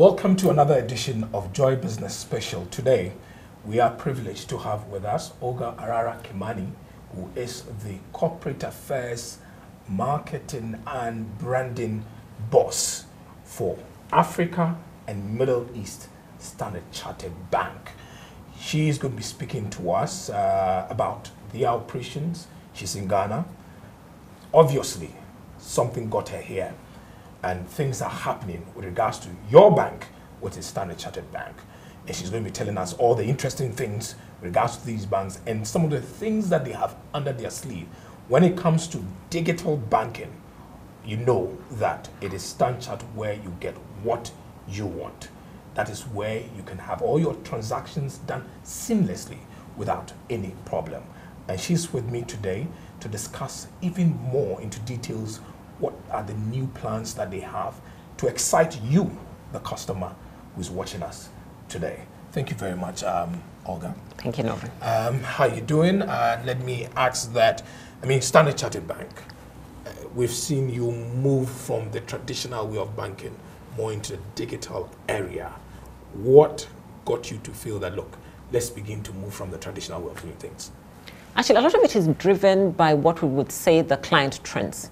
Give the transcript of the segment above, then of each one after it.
Welcome to another edition of Joy Business Special. Today, we are privileged to have with us Olga Arara Kimani, who is the Corporate Affairs, Marketing and Branding Boss for Africa and Middle East Standard Chartered Bank. She is going to be speaking to us uh, about the operations. She's in Ghana. Obviously, something got her here and things are happening with regards to your bank, which is Standard Chartered Bank. And she's going to be telling us all the interesting things with regards to these banks and some of the things that they have under their sleeve. When it comes to digital banking, you know that it is Standard Chartered where you get what you want. That is where you can have all your transactions done seamlessly without any problem. And she's with me today to discuss even more into details what are the new plans that they have to excite you, the customer who's watching us today. Thank you very much, um, Olga. Thank you, Norman. Um, how you doing? Uh, let me ask that. I mean, Standard Chartered Bank. Uh, we've seen you move from the traditional way of banking more into the digital area. What got you to feel that look? Let's begin to move from the traditional way of doing things. Actually, a lot of it is driven by what we would say the client trends.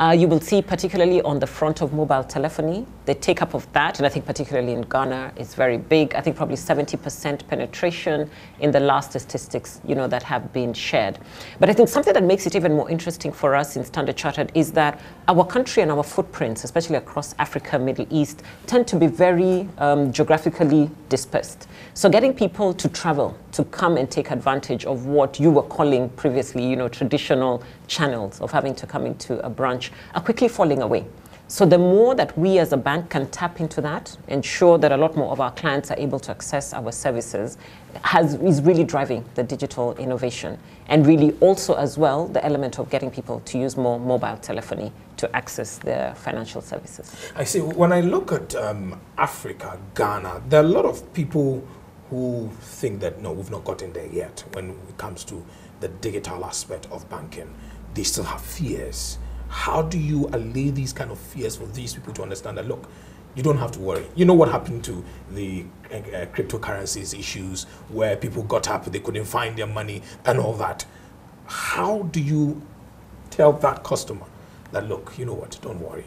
Uh, you will see, particularly on the front of mobile telephony, the take up of that, and I think particularly in Ghana, is very big. I think probably 70% penetration in the last statistics, you know, that have been shared. But I think something that makes it even more interesting for us in Standard Chartered is that our country and our footprints, especially across Africa, Middle East, tend to be very um, geographically dispersed. So getting people to travel, to come and take advantage of what you were calling previously, you know, traditional channels of having to come into a branch are quickly falling away. So the more that we as a bank can tap into that, ensure that a lot more of our clients are able to access our services, has, is really driving the digital innovation. And really also as well, the element of getting people to use more mobile telephony to access their financial services. I see. When I look at um, Africa, Ghana, there are a lot of people who think that, no, we've not gotten there yet when it comes to the digital aspect of banking. They still have fears how do you allay these kind of fears for these people to understand that look you don't have to worry. You know what happened to the uh, cryptocurrencies issues where people got up they couldn't find their money and all that? How do you tell that customer that look you know what? Don't worry.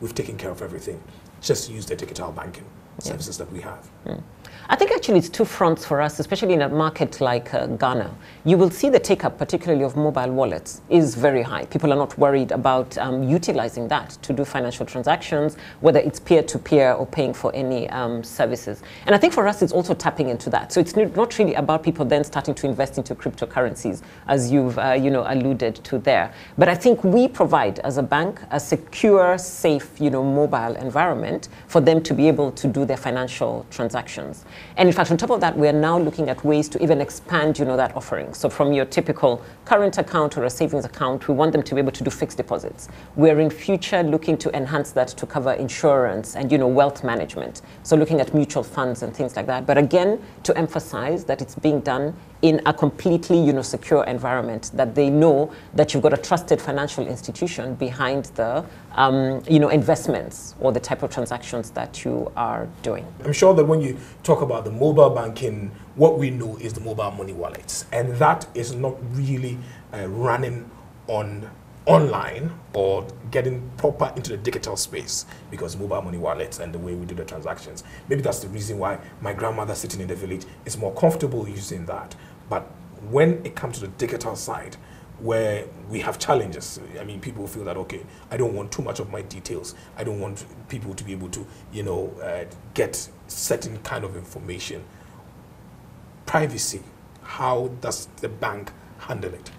We've taken care of everything. Just use the digital banking services that we have mm. I think actually it's two fronts for us, especially in a market like uh, Ghana. You will see the take up, particularly of mobile wallets, is very high. People are not worried about um, utilizing that to do financial transactions, whether it's peer to peer or paying for any um, services. And I think for us, it's also tapping into that. So it's not really about people then starting to invest into cryptocurrencies, as you've uh, you know alluded to there. But I think we provide as a bank a secure, safe, you know, mobile environment for them to be able to do their financial transactions. And in fact, on top of that, we're now looking at ways to even expand, you know, that offering. So from your typical current account or a savings account, we want them to be able to do fixed deposits. We're in future looking to enhance that to cover insurance and, you know, wealth management. So looking at mutual funds and things like that. But again, to emphasize that it's being done in a completely you know, secure environment, that they know that you've got a trusted financial institution behind the um, you know, investments or the type of transactions that you are doing. I'm sure that when you talk about the mobile banking, what we know is the mobile money wallets, and that is not really uh, running on online or getting proper into the digital space because mobile money wallets and the way we do the transactions. Maybe that's the reason why my grandmother sitting in the village is more comfortable using that. But when it comes to the digital side, where we have challenges. I mean, people feel that okay, I don't want too much of my details. I don't want people to be able to, you know, uh, get certain kind of information. Privacy. How does the bank handle it?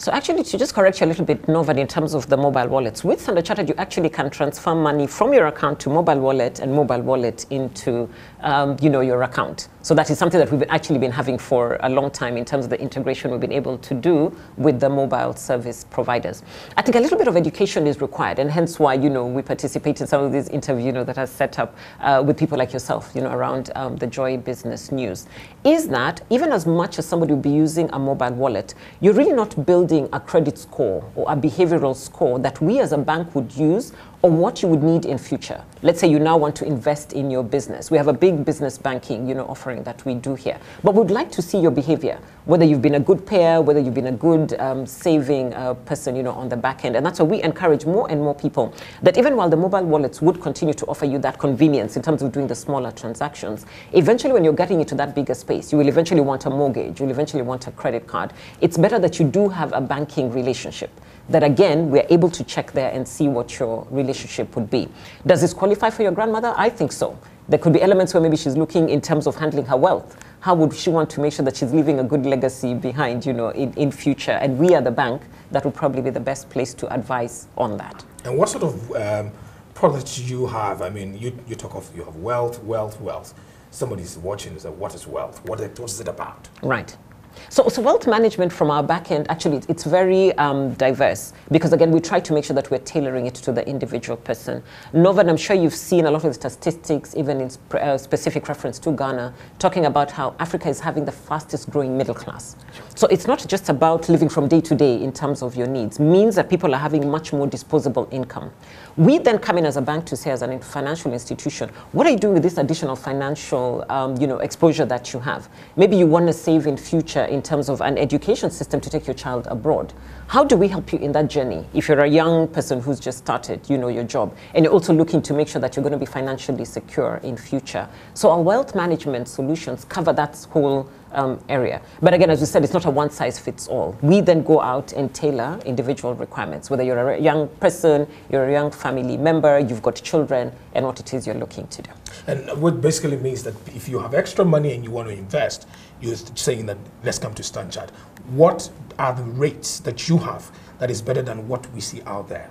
So actually, to just correct you a little bit, Novan, in terms of the mobile wallets, with Standard Chartered, you actually can transfer money from your account to mobile wallet and mobile wallet into, um, you know, your account. So that is something that we've actually been having for a long time in terms of the integration we've been able to do with the mobile service providers. I think a little bit of education is required, and hence why you know we participate in some of these interviews you know, that are set up uh, with people like yourself, you know, around um, the Joy Business News. Is that even as much as somebody will be using a mobile wallet, you're really not building a credit score or a behavioral score that we as a bank would use or what you would need in future. Let's say you now want to invest in your business. We have a big business banking, you know, offering that we do here. But we'd like to see your behavior, whether you've been a good payer, whether you've been a good um, saving uh, person, you know, on the back end. And that's why we encourage more and more people that even while the mobile wallets would continue to offer you that convenience in terms of doing the smaller transactions, eventually when you're getting into that bigger space, you will eventually want a mortgage, you'll eventually want a credit card. It's better that you do have a banking relationship that again, we're able to check there and see what your relationship would be. Does this qualify for your grandmother? I think so. There could be elements where maybe she's looking in terms of handling her wealth. How would she want to make sure that she's leaving a good legacy behind, you know, in, in future? And we are the bank that would probably be the best place to advise on that. And what sort of um, products you have? I mean, you, you talk of you have wealth, wealth, wealth. Somebody's watching and say, what is wealth? What, what is it about? Right. So, so wealth management from our back end, actually, it's very um, diverse because, again, we try to make sure that we're tailoring it to the individual person. Nova, I'm sure you've seen a lot of the statistics, even in sp uh, specific reference to Ghana, talking about how Africa is having the fastest growing middle class. So it's not just about living from day to day in terms of your needs, It means that people are having much more disposable income. We then come in as a bank to say, as a financial institution, what are you doing with this additional financial um, you know, exposure that you have? Maybe you want to save in future in terms of an education system to take your child abroad. How do we help you in that journey? If you're a young person who's just started, you know, your job, and you're also looking to make sure that you're going to be financially secure in future. So our wealth management solutions cover that whole um, area. But again, as we said, it's not a one size fits all. We then go out and tailor individual requirements, whether you're a young person, you're a young family member, you've got children, and what it is you're looking to do. And what basically means that if you have extra money and you want to invest, you're saying that let's come to StanChart. What are the rates that you have that is better than what we see out there?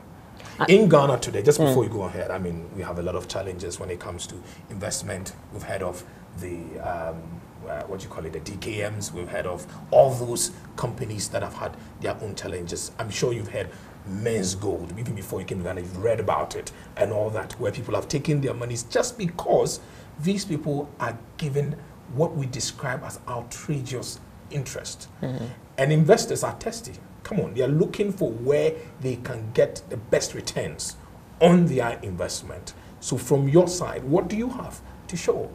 Uh, In Ghana today, just before mm. you go ahead, I mean, we have a lot of challenges when it comes to investment. We've heard of the um, uh, what you call it, the DKMs. We've heard of all those companies that have had their own challenges. I'm sure you've heard Menzgold, even before you came to Ghana, you've read about it and all that, where people have taken their monies just because these people are given what we describe as outrageous interest. Mm -hmm. And investors are testy. Come on, they are looking for where they can get the best returns on their investment. So, from your side, what do you have to show?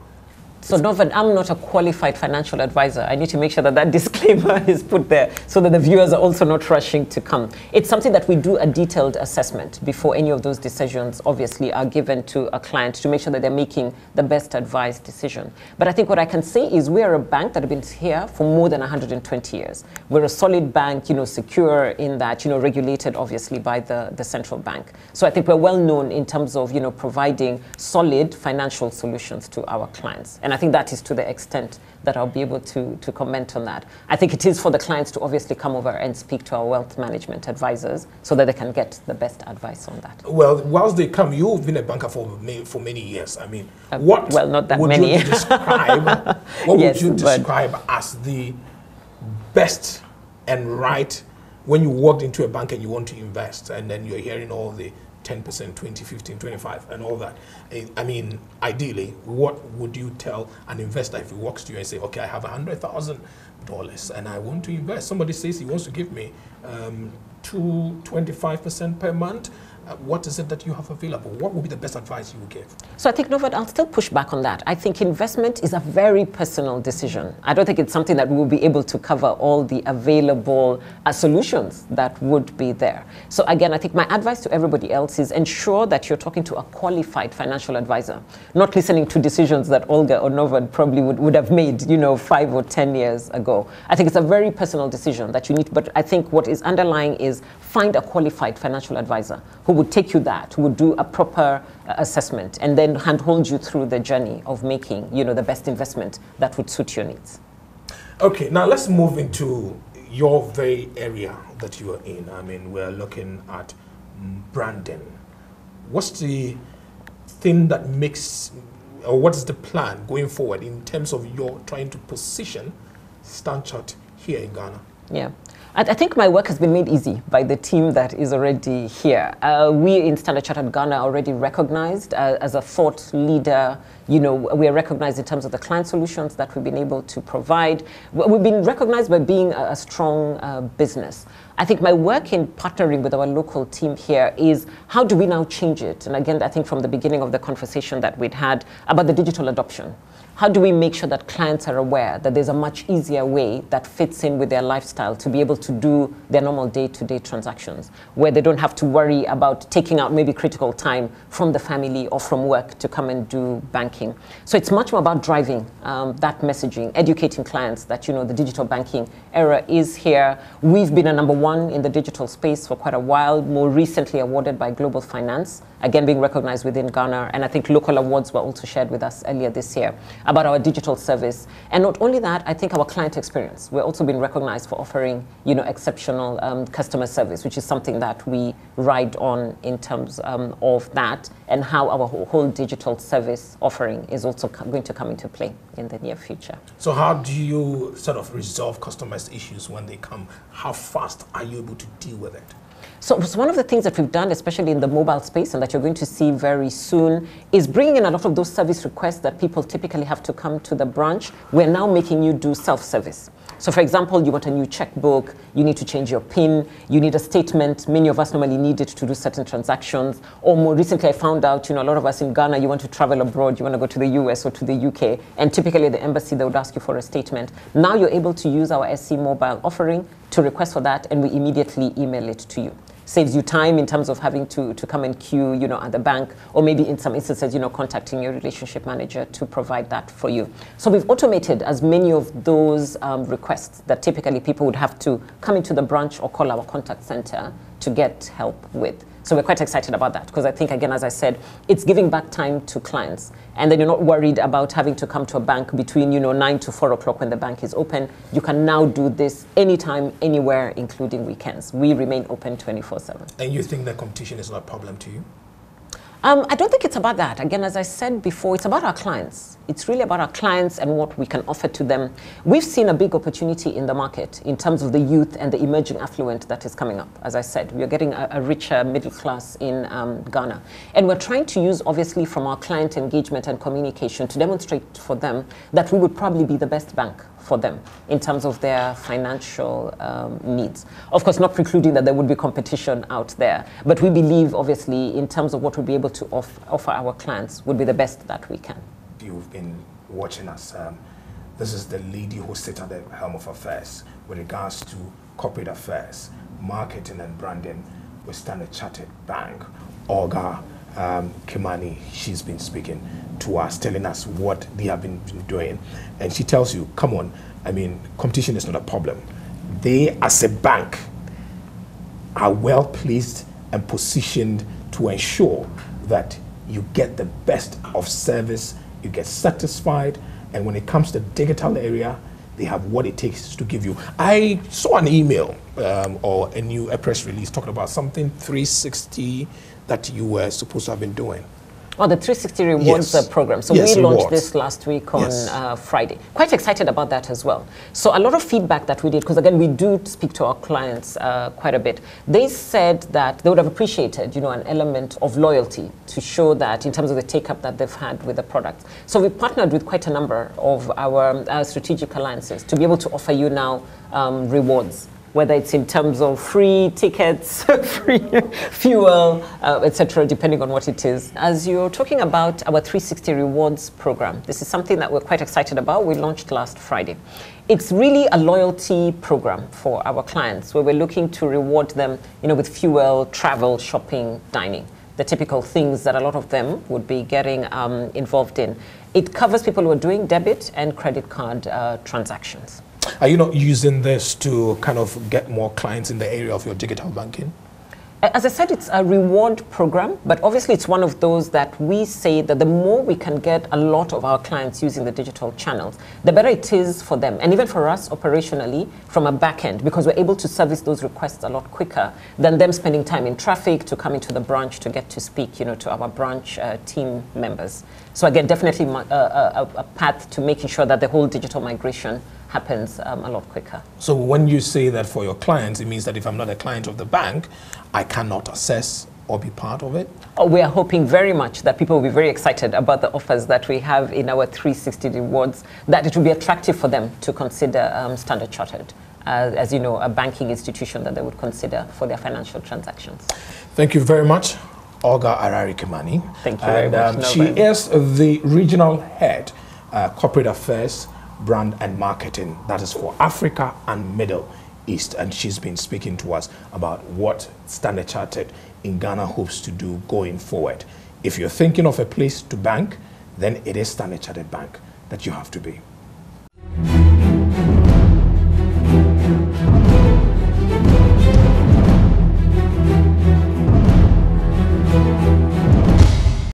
So, Novan, I'm not a qualified financial advisor. I need to make sure that that disclaimer is put there so that the viewers are also not rushing to come. It's something that we do a detailed assessment before any of those decisions, obviously, are given to a client to make sure that they're making the best advised decision. But I think what I can say is we are a bank that has been here for more than 120 years. We're a solid bank, you know, secure in that, you know, regulated obviously by the, the central bank. So I think we're well known in terms of, you know, providing solid financial solutions to our clients. And I think that is to the extent that I'll be able to, to comment on that. I think it is for the clients to obviously come over and speak to our wealth management advisors so that they can get the best advice on that. Well, whilst they come, you've been a banker for many, for many years. I mean, uh, what well, not that would many. you describe? what yes, would you describe as the best and right when you walked into a bank and you want to invest, and then you're hearing all the 10%, 20, 15, 25, and all that. I mean, ideally, what would you tell an investor if he walks to you and say, okay, I have $100,000 and I want to invest. Somebody says he wants to give me um, two, 25% per month uh, what is it that you have available? What would be the best advice you would give? So I think, Novad, I'll still push back on that. I think investment is a very personal decision. I don't think it's something that we will be able to cover all the available uh, solutions that would be there. So again, I think my advice to everybody else is ensure that you're talking to a qualified financial advisor, not listening to decisions that Olga or Novad probably would, would have made, you know, five or 10 years ago. I think it's a very personal decision that you need, but I think what is underlying is find a qualified financial advisor who would take you that, who would do a proper uh, assessment and then handhold you through the journey of making, you know, the best investment that would suit your needs. Okay, now let's move into your very area that you are in. I mean, we're looking at branding. What's the thing that makes, or what is the plan going forward in terms of your trying to position StanChart here in Ghana? Yeah. I, think my work has been made easy by the team that is already here. Uh, we in Standard Chartered Ghana are already recognized uh, as a thought leader. You know, we are recognized in terms of the client solutions that we've been able to provide. We've been recognized by being a, a strong uh, business. I think my work in partnering with our local team here is how do we now change it? And again, I think from the beginning of the conversation that we'd had about the digital adoption how do we make sure that clients are aware that there's a much easier way that fits in with their lifestyle to be able to do their normal day-to-day transactions where they don't have to worry about taking out maybe critical time from the family or from work to come and do banking? So it's much more about driving um, that messaging educating clients that you know the digital banking era is here. We've been a number one in the digital space for quite a while more recently awarded by global finance again being recognized within Ghana. And I think local awards were also shared with us earlier this year about our digital service. And not only that, I think our client experience. We're also being recognized for offering, you know, exceptional um, customer service, which is something that we ride on in terms um, of that and how our whole digital service offering is also going to come into play in the near future. So how do you sort of resolve customers' issues when they come? How fast are you able to deal with it? So, so, one of the things that we've done, especially in the mobile space, and that you're going to see very soon, is bringing in a lot of those service requests that people typically have to come to the branch. We're now making you do self-service. So, for example, you want a new checkbook, you need to change your PIN, you need a statement. Many of us normally need it to do certain transactions. Or more recently, I found out, you know, a lot of us in Ghana, you want to travel abroad, you want to go to the US or to the UK, and typically the embassy, they would ask you for a statement. Now you're able to use our SC mobile offering to request for that, and we immediately email it to you saves you time in terms of having to, to come and queue, you know, at the bank, or maybe in some instances, you know, contacting your relationship manager to provide that for you. So we've automated as many of those um, requests that typically people would have to come into the branch or call our contact center to get help with. So we're quite excited about that because I think, again, as I said, it's giving back time to clients. And then you're not worried about having to come to a bank between, you know, 9 to 4 o'clock when the bank is open. You can now do this anytime, anywhere, including weekends. We remain open 24 7. And you think that competition is not a problem to you? Um, I don't think it's about that. Again, as I said before, it's about our clients. It's really about our clients and what we can offer to them. We've seen a big opportunity in the market in terms of the youth and the emerging affluent that is coming up. As I said, we are getting a, a richer middle class in um, Ghana. And we're trying to use, obviously, from our client engagement and communication to demonstrate for them that we would probably be the best bank for them in terms of their financial um, needs. Of course, not precluding that there would be competition out there, but we believe, obviously, in terms of what we'll be able to off offer our clients, would be the best that we can. You've been watching us. Um, this is the lady who sits at the helm of affairs with regards to corporate affairs, marketing, and branding with Standard Chartered Bank. Olga um, Kimani, she's been speaking to us, telling us what they have been doing. And she tells you, come on, I mean, competition is not a problem. They, as a bank, are well placed and positioned to ensure that you get the best of service, you get satisfied, and when it comes to the digital area, they have what it takes to give you. I saw an email um, or a new a press release talking about something 360 that you were supposed to have been doing. Oh, the 360 Rewards yes. program. So yes, we launched rewards. this last week on yes. uh, Friday. Quite excited about that as well. So a lot of feedback that we did, because again, we do speak to our clients uh, quite a bit. They said that they would have appreciated, you know, an element of loyalty to show that in terms of the take-up that they've had with the product. So we partnered with quite a number of our uh, strategic alliances to be able to offer you now um, rewards whether it's in terms of free tickets, free fuel, uh, etc., depending on what it is. As you're talking about our 360 rewards program, this is something that we're quite excited about. We launched last Friday. It's really a loyalty program for our clients where we're looking to reward them, you know, with fuel, travel, shopping, dining the typical things that a lot of them would be getting um, involved in. It covers people who are doing debit and credit card uh, transactions. Are you not using this to kind of get more clients in the area of your digital banking? As I said, it's a reward program, but obviously it's one of those that we say that the more we can get a lot of our clients using the digital channels, the better it is for them. And even for us operationally from a back end, because we're able to service those requests a lot quicker than them spending time in traffic to come into the branch to get to speak, you know, to our branch uh, team members. So again, definitely uh, a, a, a path to making sure that the whole digital migration happens um, a lot quicker. So when you say that for your clients, it means that if I'm not a client of the bank, I cannot assess or be part of it? Oh, we are hoping very much that people will be very excited about the offers that we have in our 360 rewards, that it will be attractive for them to consider um, Standard Chartered. Uh, as you know, a banking institution that they would consider for their financial transactions. Thank you very much, Olga Arara Kimani. Thank you very much. Um, no she is the regional head, uh, corporate affairs, brand and marketing. That is for Africa and Middle East. And she's been speaking to us about what Standard Chartered in Ghana hopes to do going forward. If you're thinking of a place to bank, then it is Standard Chartered Bank that you have to be.